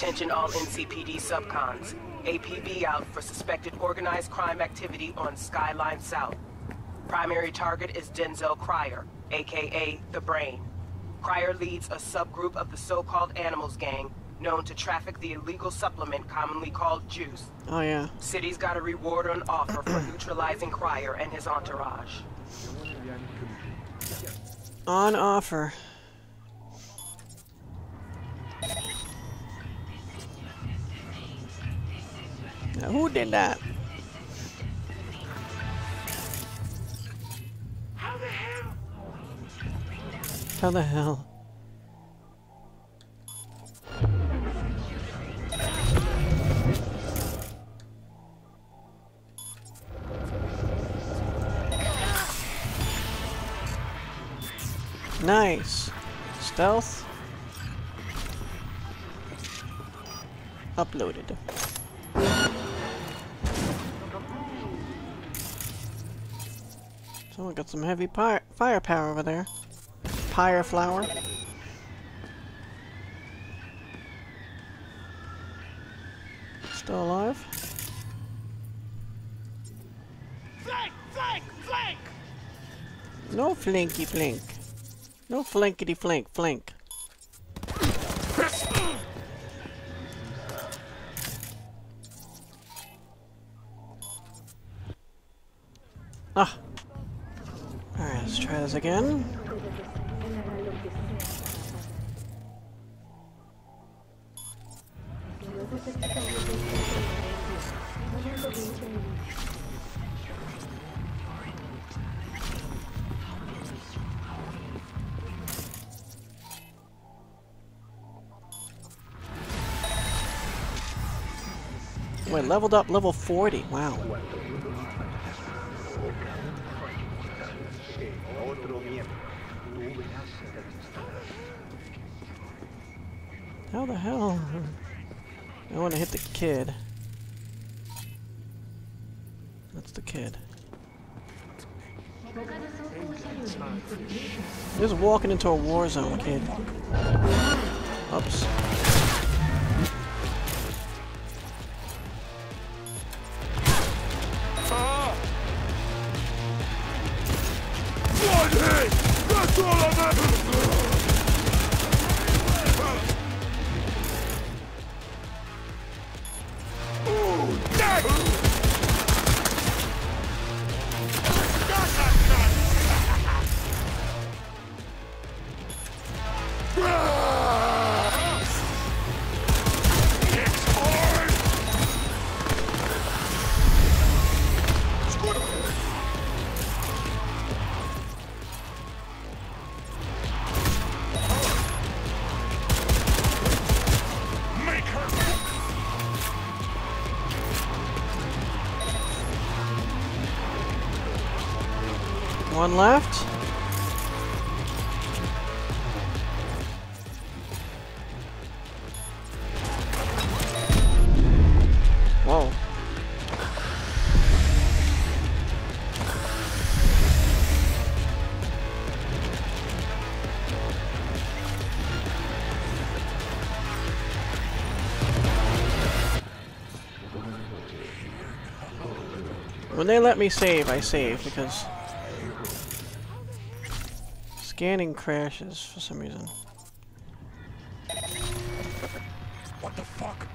Attention all NCPD subcons. APB out for suspected organized crime activity on Skyline South. Primary target is Denzel Cryer, aka The Brain. Cryer leads a subgroup of the so-called Animals Gang, known to traffic the illegal supplement commonly called juice. Oh yeah. City's got a reward on offer for neutralizing Cryer and his entourage. On offer. Who did that? How the hell? How the hell? Nice. Stealth. Uploaded. Oh, Someone got some heavy fire firepower over there. Pyre flower. Still alive? Flank! Flank! Flank! No flinky flink. No flinkety flink flink. Again. Wait, leveled up level 40. Wow. How the hell? I want to hit the kid. That's the kid. Just walking into a war zone, kid. Oops. One left. Whoa. When they let me save, I save because Scanning crashes for some reason. What the fuck?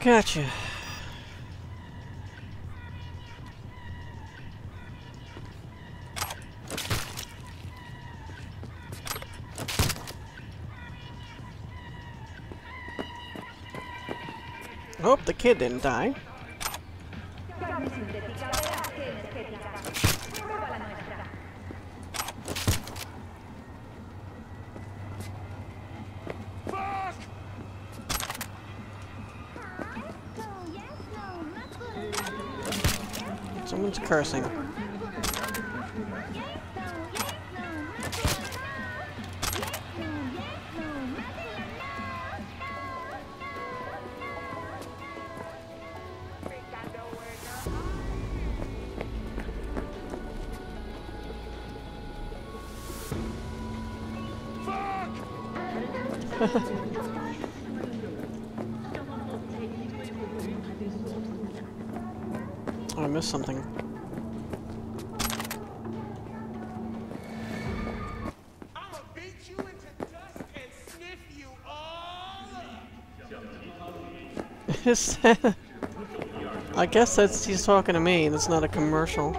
Gotcha. Hope the kid didn't die. Someone's cursing. I guess that's he's talking to me. That's not a commercial.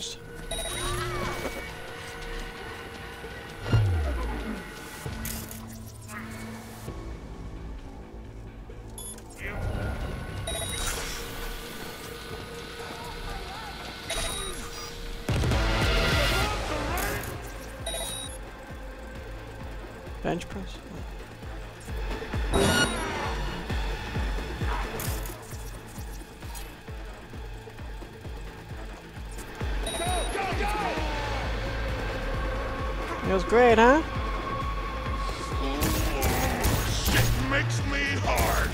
Sanders. Bench press. Great, huh? Shit makes me hard.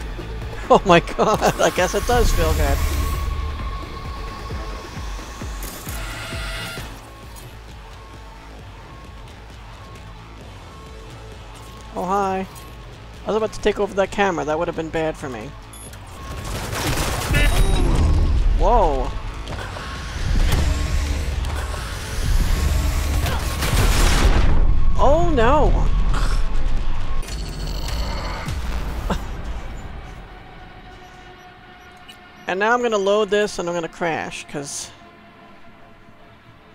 Oh my god, I guess it does feel good. Oh hi. I was about to take over that camera, that would have been bad for me. Whoa. No! And now I'm gonna load this and I'm gonna crash, because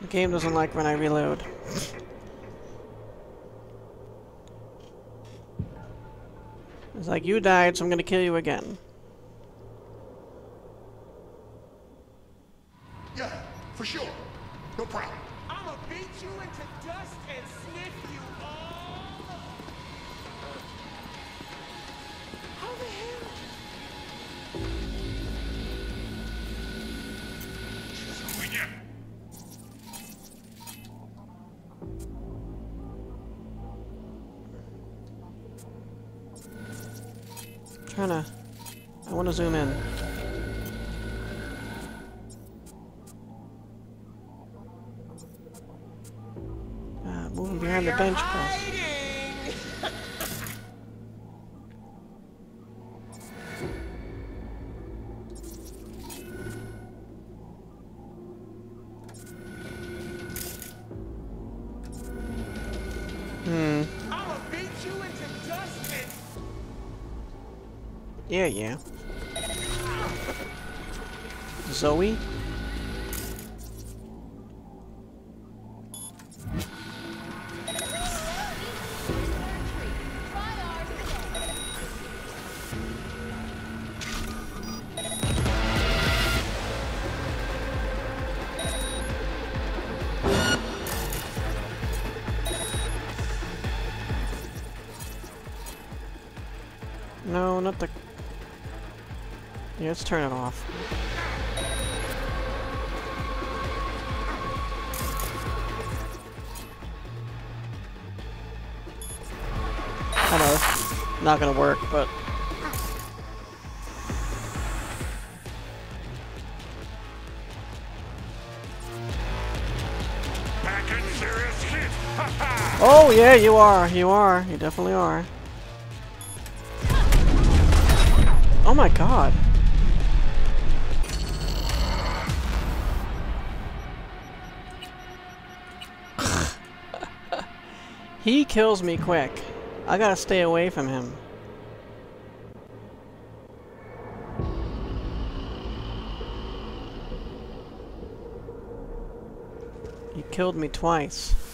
the game doesn't like when I reload. It's like, you died, so I'm gonna kill you again. Yeah, for sure. Yeah, yeah. Zoe? Let's turn it off. I not gonna work, but... Oh yeah, you are, you are, you definitely are. Oh my god. He kills me quick. I gotta stay away from him. He killed me twice.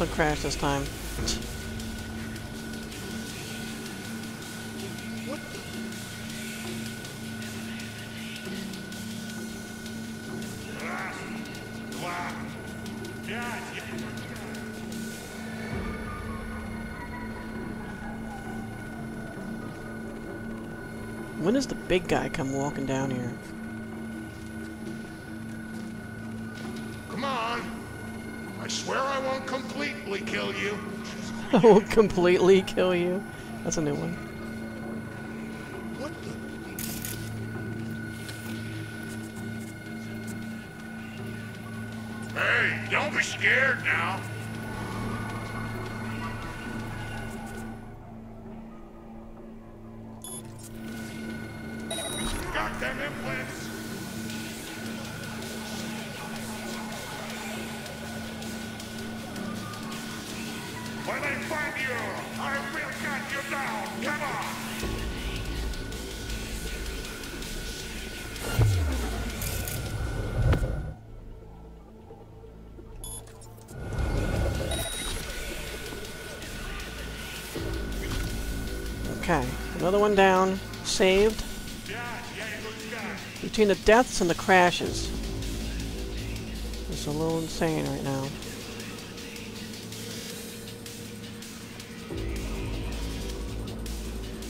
Don't crash this time. When does the big guy come walking down here? Completely kill you. I will completely kill you. That's a new one. What the? Hey, don't be scared now. Saved. Yeah, yeah, good guy. Between the deaths and the crashes. It's a little insane right now.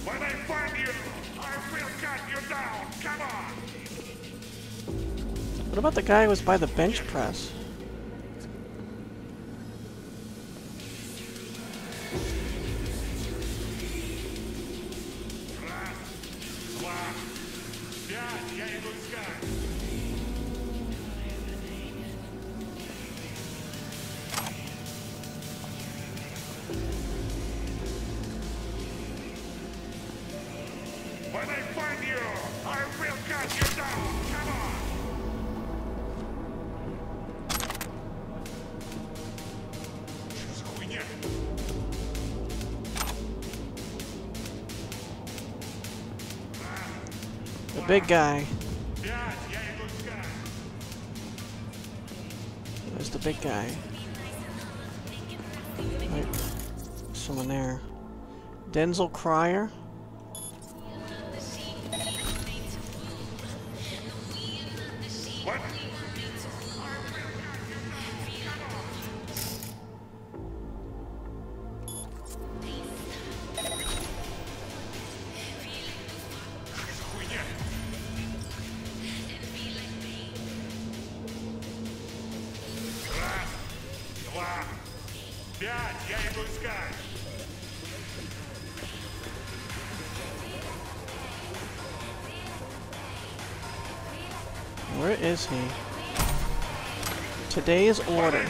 When I find you, I will cut you down. Come on. What about the guy who was by the bench press? Guy. There's the big guy. Right. Someone there. Denzel Cryer? Is he? Today's order.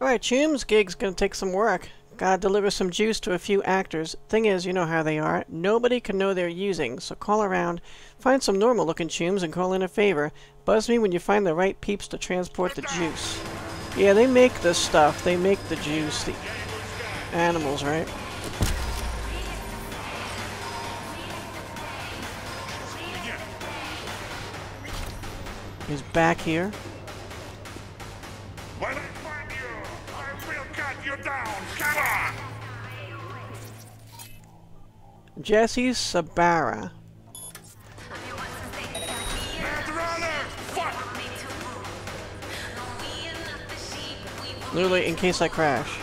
Alright, Chooms, gig's gonna take some work. Gotta deliver some juice to a few actors. Thing is, you know how they are. Nobody can know they're using, so call around, find some normal looking Chooms, and call in a favor. Buzz me when you find the right peeps to transport the juice. Yeah, they make this stuff. They make the juice. The animals, right? He's back here. When I find you, I will cut you down. Come on. Jesse Sabara. Literally, in case I crash.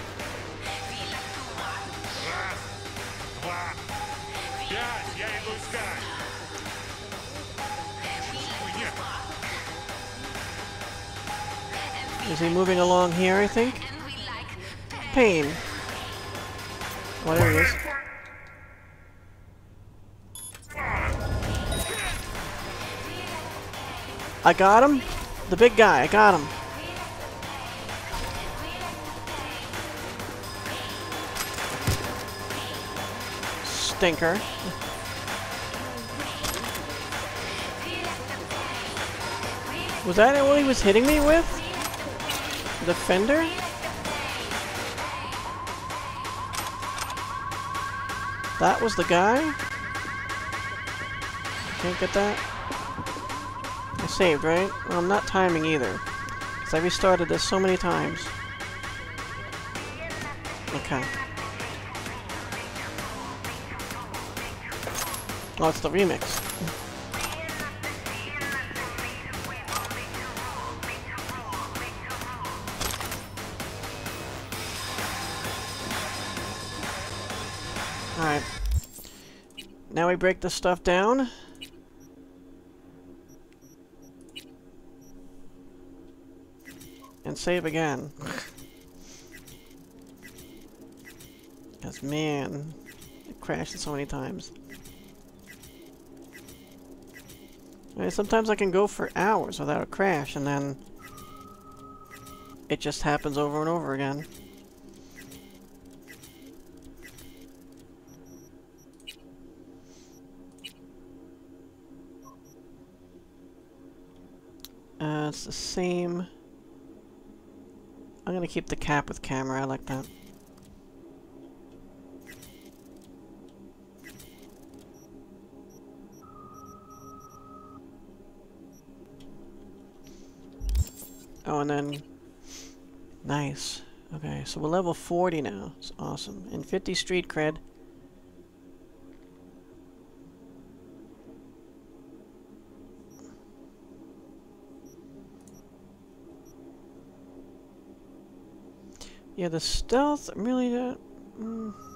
Is he moving along here, I think? Pain. Oh, there he is. I got him. The big guy, I got him. Stinker. Was that what he was hitting me with? The fender? That was the guy? Can't get that? I saved, right? Well, I'm not timing either. Because I restarted this so many times. Okay. Oh, it's the remix. Now we break this stuff down. And save again. Because, man, it crashed so many times. I mean, sometimes I can go for hours without a crash, and then it just happens over and over again. It's the same. I'm gonna keep the cap with camera, I like that. Oh, and then... Nice. Okay, so we're level 40 now. It's awesome. And 50 street cred. Yeah, the stealth really don't... Mm.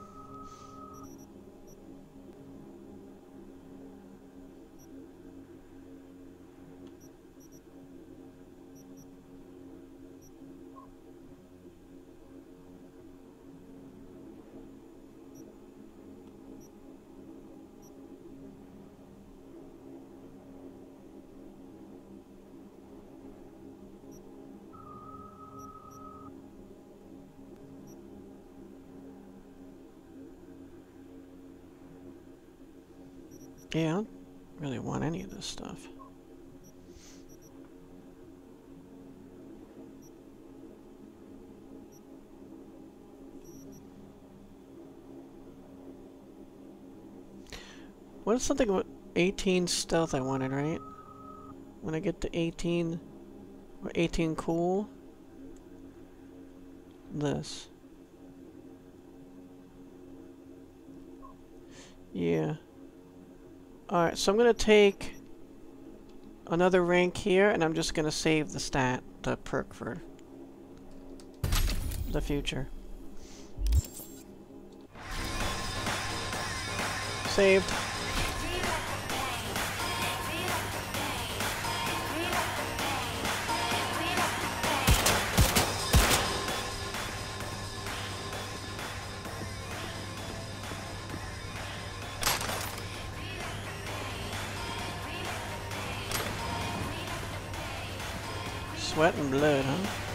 Yeah, I don't really want any of this stuff. What is something about 18 stealth I wanted, right? When I get to 18 or 18 cool? This. Yeah. Alright, so I'm gonna take another rank here, and I'm just gonna save the stat, the perk for the future. Saved. Sweat and blood, huh?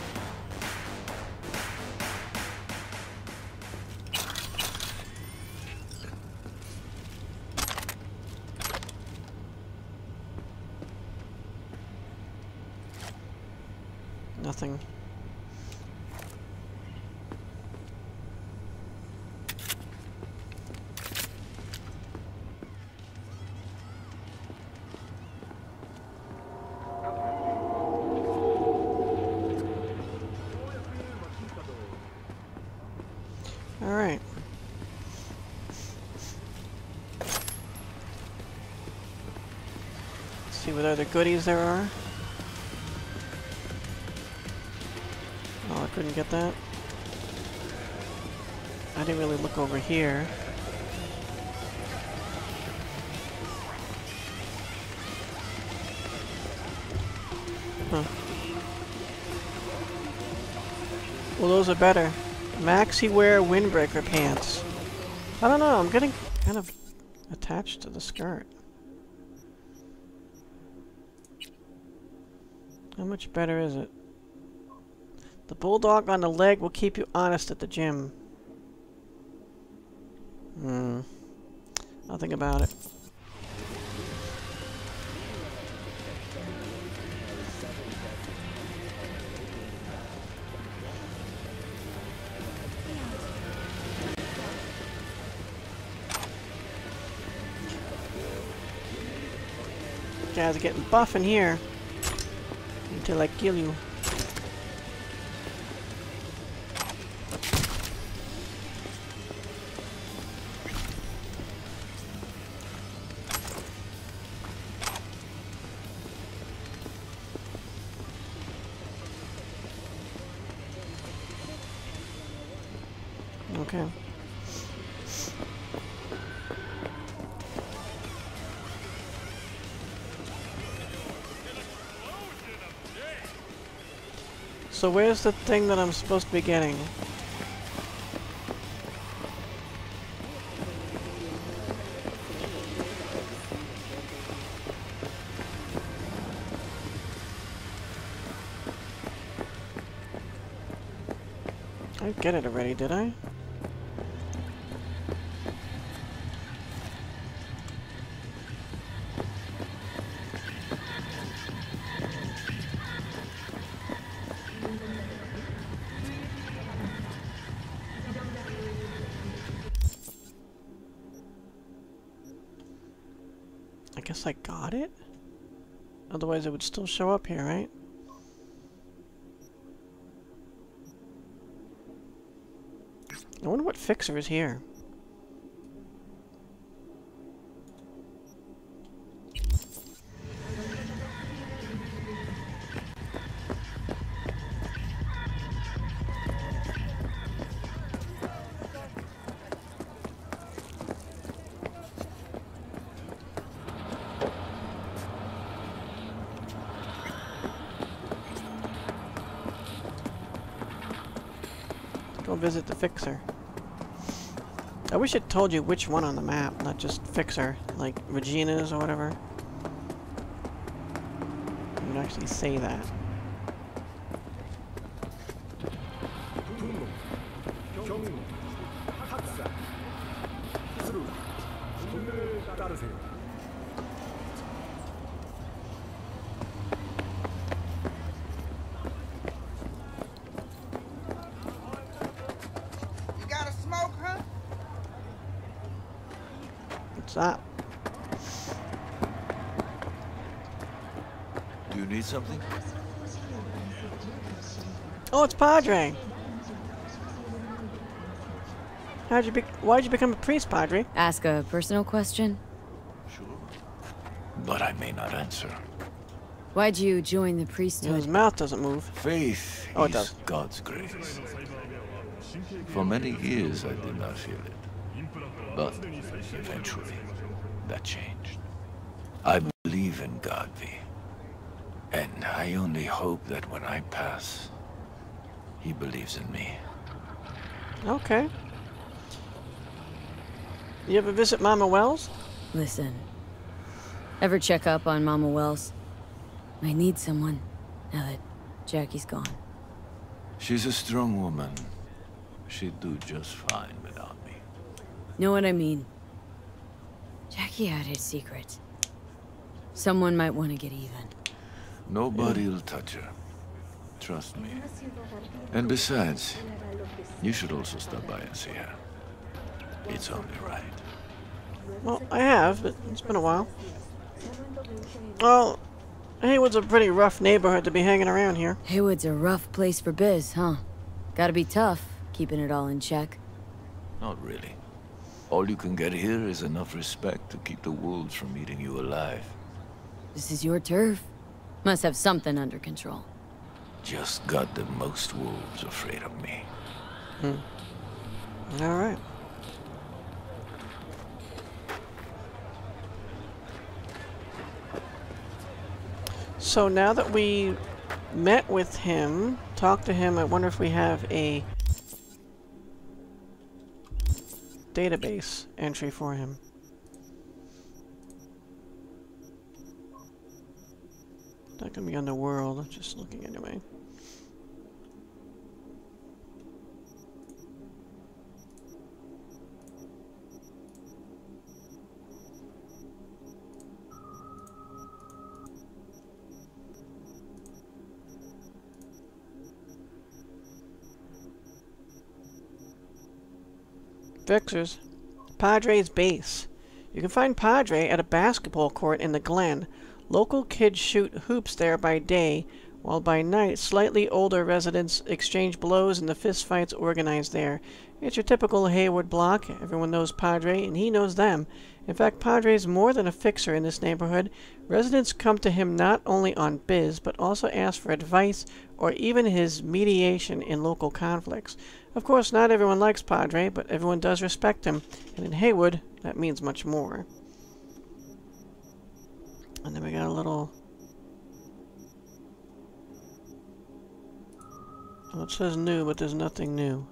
Goodies there are. Oh, I couldn't get that. I didn't really look over here. Huh. Well, those are better. Maxi wear windbreaker pants. I don't know, I'm getting kind of attached to the skirt. How much better is it? The bulldog on the leg will keep you honest at the gym. Hmm. I'll think about it. Guys are getting buff in here. Until I kill you. So where's the thing that I'm supposed to be getting? I get it already, did I? Got it? Otherwise it would still show up here, right? I wonder what fixer is here. Visit the fixer. I wish it told you which one on the map, not just fixer, like Regina's or whatever. It would actually say that. Padre! How'd you be- why'd you become a priest, Padre? Ask a personal question? Sure. But I may not answer. Why'd you join the You know, priesthood? his mouth doesn't move. Faith Oh, it is does. God's grace. For many years I did not feel it. But eventually, that changed. I believe in God, V. And I only hope that when I pass, he believes in me. Okay. You ever visit Mama Welles? Listen. Ever check up on Mama Welles? I need someone now that Jackie's gone. She's a strong woman. She'd do just fine without me. Know what I mean? Jackie had his secrets. Someone might want to get even. Nobody'll touch her. Trust me. And besides, you should also stop by and see her. It's only right. Well, I have, but it's been a while. Well, Heywood's a pretty rough neighborhood to be hanging around here. Heywood's a rough place for biz, huh? Gotta be tough, keeping it all in check. Not really. All you can get here is enough respect to keep the wolves from eating you alive. This is your turf. Must have something under control. Just got the most wolves afraid of me. Hmm. Alright. So now that we met with him, talked to him, I wonder if we have a database entry for him. Not gonna be under world, just looking anyway. Fixers. Padre's base. You can find Padre at a basketball court in the Glen. Local kids shoot hoops there by day, while by night, slightly older residents exchange blows in the fistfights organized there. It's your typical Heywood block. Everyone knows Padre, and he knows them. In fact, Padre is more than a fixer in this neighborhood. Residents come to him not only on biz, but also ask for advice or even his mediation in local conflicts. Of course, not everyone likes Padre, but everyone does respect him, and in Heywood, that means much more. And then we got a little... Well, it says new, but there's nothing new.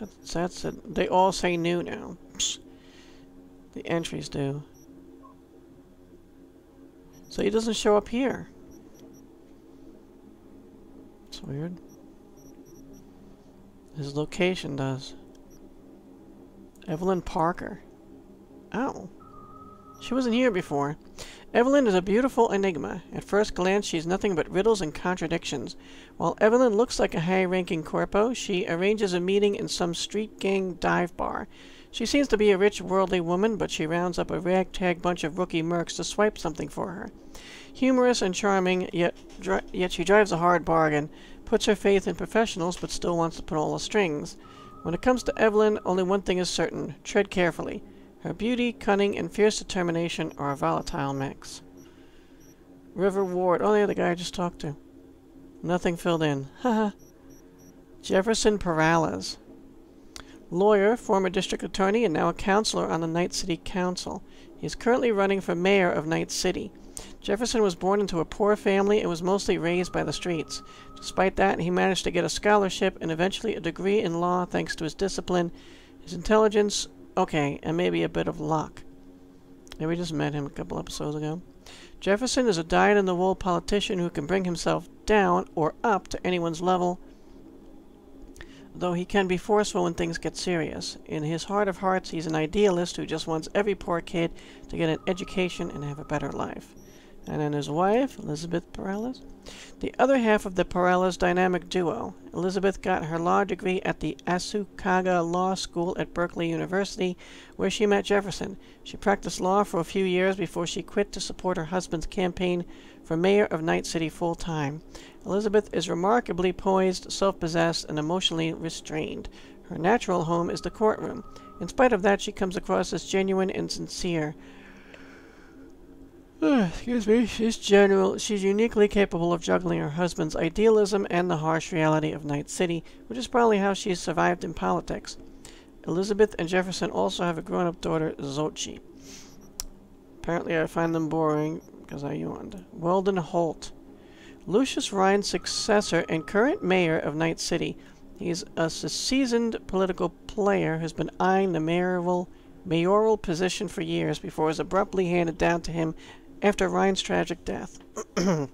That's, that's it. They all say new now. Psst. The entries do. So he doesn't show up here. It's weird. His location does. Evelyn Parker. Oh. She wasn't here before. Evelyn is a beautiful enigma. At first glance, she's nothing but riddles and contradictions. While Evelyn looks like a high-ranking corpo, she arranges a meeting in some street gang dive bar. She seems to be a rich, worldly woman, but she rounds up a ragtag bunch of rookie mercs to swipe something for her. Humorous and charming, yet yet she drives a hard bargain, puts her faith in professionals, but still wants to pull all the strings. When it comes to Evelyn, only one thing is certain. Tread carefully. Her beauty, cunning, and fierce determination are a volatile mix. River Ward. Oh, yeah, the guy I just talked to. Nothing filled in. Haha. Jefferson Perales. Lawyer, former district attorney, and now a counselor on the Night City Council. He is currently running for mayor of Night City. Jefferson was born into a poor family and was mostly raised by the streets. Despite that, he managed to get a scholarship and eventually a degree in law thanks to his discipline, his intelligence, Okay, and maybe a bit of luck. And we just met him a couple episodes ago. Jefferson is a dyed-in-the-wool politician who can bring himself down or up to anyone's level, though he can be forceful when things get serious. In his heart of hearts, he's an idealist who just wants every poor kid to get an education and have a better life and then his wife, Elizabeth Perales. The other half of the Perales dynamic duo. Elizabeth got her law degree at the Ashikaga Law School at Berkeley University, where she met Jefferson. She practiced law for a few years before she quit to support her husband's campaign for mayor of Night City full time. Elizabeth is remarkably poised, self possessed, and emotionally restrained. Her natural home is the courtroom. In spite of that, she comes across as genuine and sincere. Uh, excuse me, she's general she's uniquely capable of juggling her husband's idealism and the harsh reality of Night City, which is probably how she's survived in politics. Elizabeth and Jefferson also have a grown-up daughter, Zochi. Apparently I find them boring because I yawned. Weldon Holt. Lucius Rhyne's successor and current mayor of Night City. He's a seasoned political player who's been eyeing the mayoral, mayoral position for years before it was abruptly handed down to him after Rhyne's tragic death.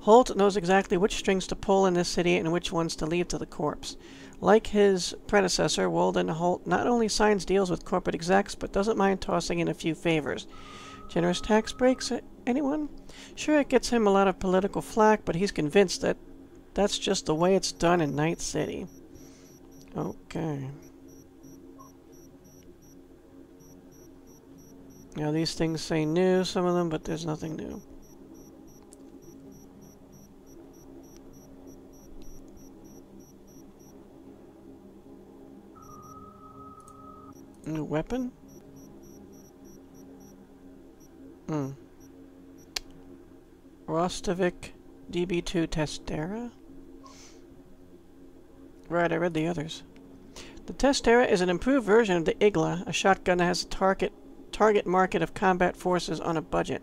Holt knows exactly which strings to pull in this city and which ones to leave to the corpse. Like his predecessor, Weldon Holt not only signs deals with corporate execs, but doesn't mind tossing in a few favors. Generous tax breaks, anyone? Sure, it gets him a lot of political flack, but he's convinced that that's just the way it's done in Night City. Okay. Now these things say new, some of them, but there's nothing new. New weapon? Hmm. Rostovik DB2 Testera? Right, I read the others. The Testera is an improved version of the Igla, a shotgun that has a target target market of combat forces on a budget.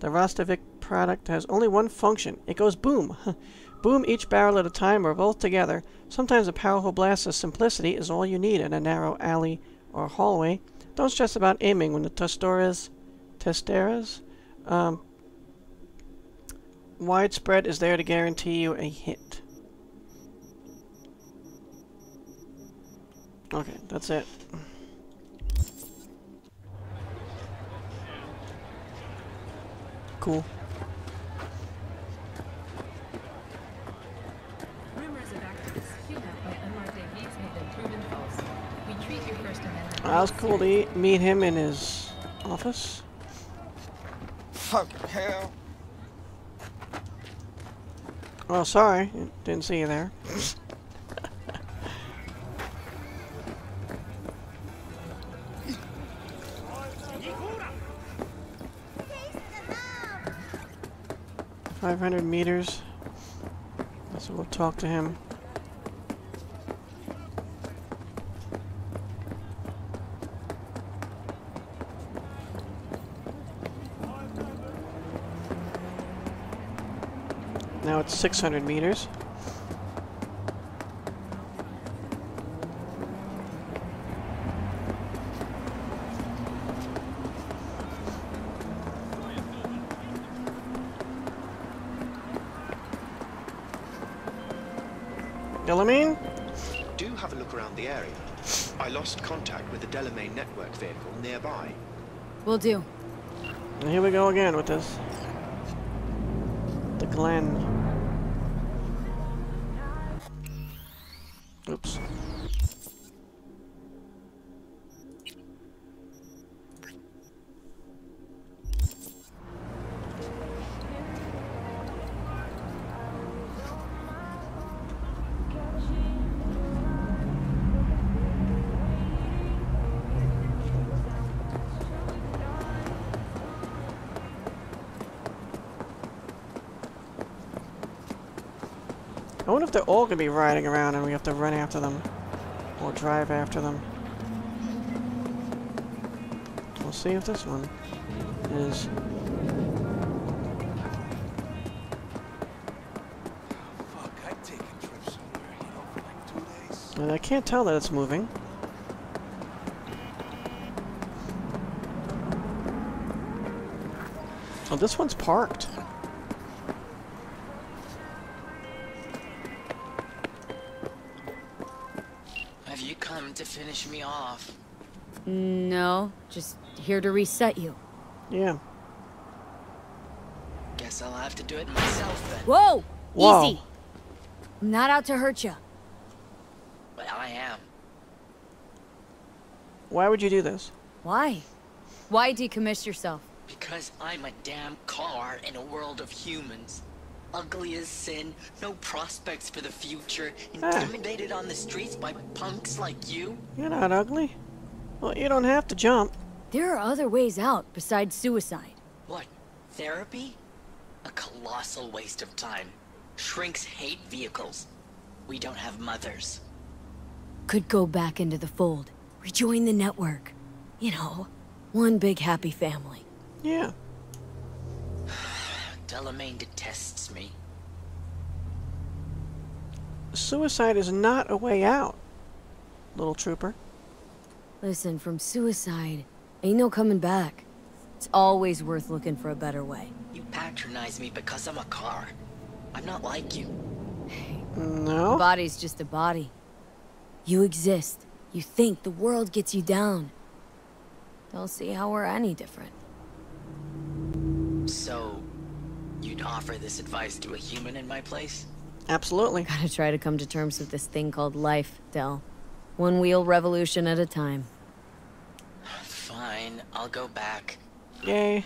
The Rostovik product has only one function. It goes boom. boom each barrel at a time or both together. Sometimes a powerful blast of simplicity is all you need in a narrow alley or hallway. Don't stress about aiming when the Testoras, Testeras, um, widespread is there to guarantee you a hit. Okay, that's it. Cool. That was cool to meet him in his office. fucking hell. Oh, sorry. Didn't see you there. Five hundred meters. So we'll talk to him. Now it's 600 meters. The area. I lost contact with the Delamain network vehicle nearby. Will do. And here we go again with this. The Glen. Wonder if they're all gonna be riding around and we have to run after them. Or drive after them. We'll see if this one is. I'd take a trip somewhere, you know, for like two days. And I can't tell that it's moving. Oh, this one's parked. Finish me off? No, just here to reset you. Yeah. Guess I'll have to do it myself then. Whoa! Whoa. Easy! I'm not out to hurt you. But I am. Why would you do this? Why? Why decommiss yourself? Because I'm a damn car in a world of humans. Ugly as sin, no prospects for the future, ah. intimidated on the streets by punks like you. You're not ugly. Well, you don't have to jump. There are other ways out besides suicide. What? Therapy? A colossal waste of time. Shrinks hate vehicles. We don't have mothers. Could go back into the fold. Rejoin the network. You know, one big happy family. Yeah. Delamain detests me. Suicide is not a way out, little trooper. Listen, from suicide, ain't no coming back. It's always worth looking for a better way. You patronize me because I'm a car. I'm not like you. A No. body's just a body. You exist. You think the world gets you down. Don't see how we're any different. So, you'd offer this advice to a human in my place? Absolutely. Gotta try to come to terms with this thing called life, Del. One wheel revolution at a time. Fine, I'll go back. Yay.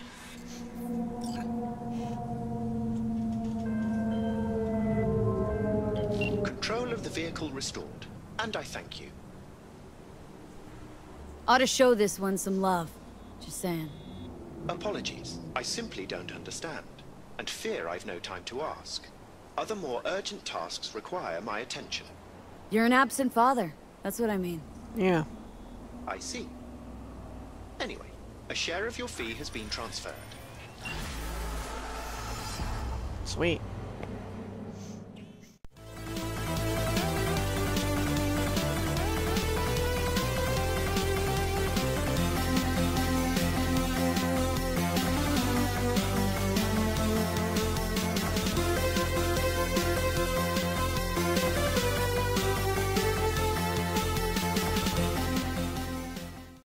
Control of the vehicle restored. And I thank you. Ought to show this one some love. Just saying. Apologies. I simply don't understand. And fear I've no time to ask. Other more urgent tasks require my attention. You're an absent father. That's what I mean. Yeah. I see. Anyway, a share of your fee has been transferred. Sweet.